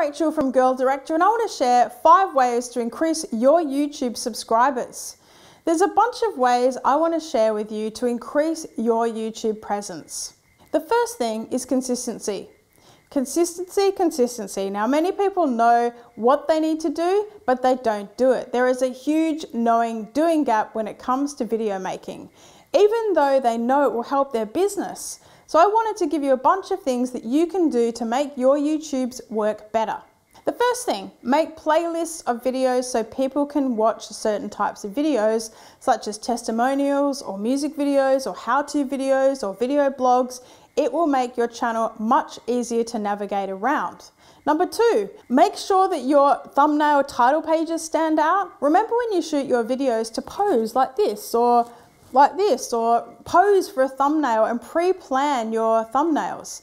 Rachel from Girl Director, and I want to share five ways to increase your YouTube subscribers. There's a bunch of ways I want to share with you to increase your YouTube presence. The first thing is consistency. Consistency, consistency. Now, many people know what they need to do, but they don't do it. There is a huge knowing doing gap when it comes to video making, even though they know it will help their business. So, I wanted to give you a bunch of things that you can do to make your YouTubes work better. The first thing, make playlists of videos so people can watch certain types of videos, such as testimonials or music videos or how to videos or video blogs it will make your channel much easier to navigate around. Number two, make sure that your thumbnail title pages stand out. Remember when you shoot your videos to pose like this or like this or pose for a thumbnail and pre-plan your thumbnails.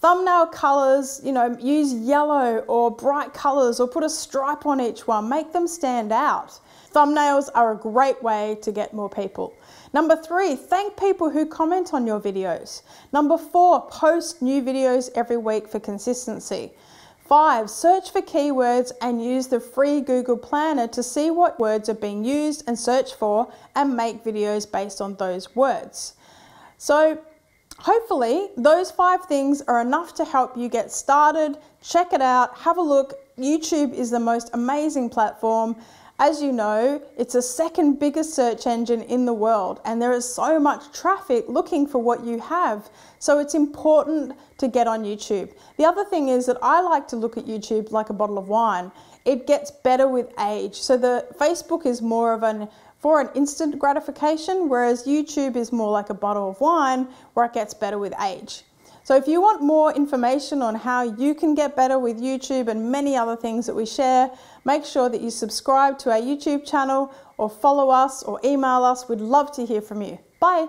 Thumbnail colors, you know, use yellow or bright colors or put a stripe on each one, make them stand out. Thumbnails are a great way to get more people. Number three, thank people who comment on your videos. Number four, post new videos every week for consistency. Five, search for keywords and use the free Google Planner to see what words are being used and search for and make videos based on those words. So hopefully those five things are enough to help you get started. Check it out, have a look. YouTube is the most amazing platform as you know, it's the second biggest search engine in the world, and there is so much traffic looking for what you have. So it's important to get on YouTube. The other thing is that I like to look at YouTube like a bottle of wine. It gets better with age. So the Facebook is more of an for an instant gratification, whereas YouTube is more like a bottle of wine where it gets better with age. So if you want more information on how you can get better with YouTube and many other things that we share, make sure that you subscribe to our YouTube channel or follow us or email us. We'd love to hear from you. Bye.